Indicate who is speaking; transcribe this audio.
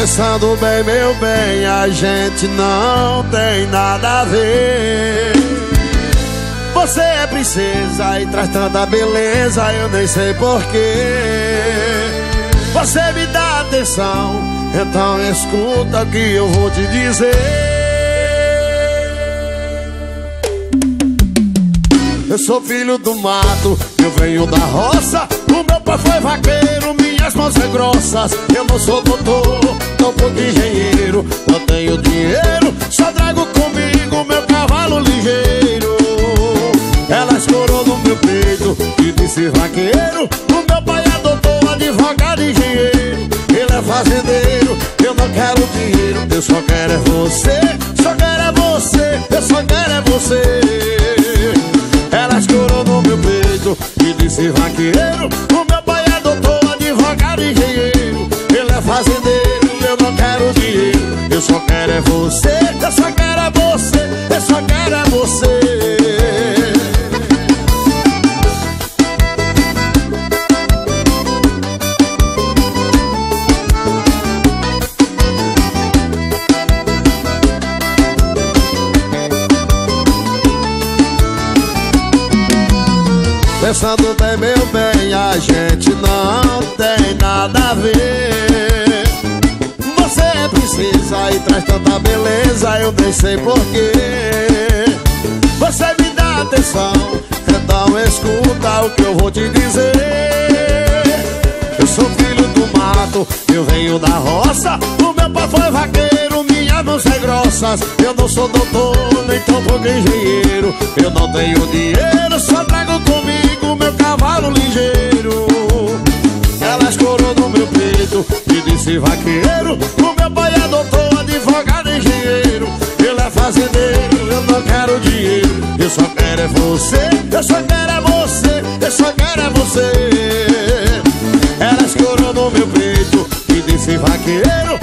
Speaker 1: Pensando bem, meu bem, a gente não tem nada a ver. Você é princesa e traz tanta beleza, eu nem sei porquê Você me dá atenção, então escuta o que eu vou te dizer Eu sou filho do mato, eu venho da roça. O meu pai foi vaqueiro, minhas mãos são grossas. Eu não sou doutor, não pouco engenheiro. Não tenho dinheiro, só trago comigo meu cavalo ligeiro. Ela escorou no meu peito e disse vaqueiro O meu pai é doutor, advogado engenheiro. Ele é fazendeiro, eu não quero dinheiro Eu só quero é você, disse vaqueiro. O meu pai é doutor, advogado engenheiro. Ele é fazendeiro, eu não quero dinheiro. Eu só quero é você, eu só quero é você Pensando bem, meu bem, a gente não tem nada a ver. Você é princesa e traz tanta beleza, eu nem sei porquê Você me dá atenção, então escuta o que eu vou te dizer. Eu sou filho do mato, eu venho da roça. O meu pai foi vaqueiro, minhas mãos são grossas. Eu não sou doutor, nem tão pouco engenheiro. Eu não tenho dinheiro, só trago meu cavalo ligeiro. Ela escorou no meu peito e disse vaqueiro O meu pai é doutor, advogado engenheiro. Ele é fazendeiro, eu não quero dinheiro. Eu só quero é você, eu só quero é você Eu só quero é você. Ela escorou no meu peito e disse vaqueiro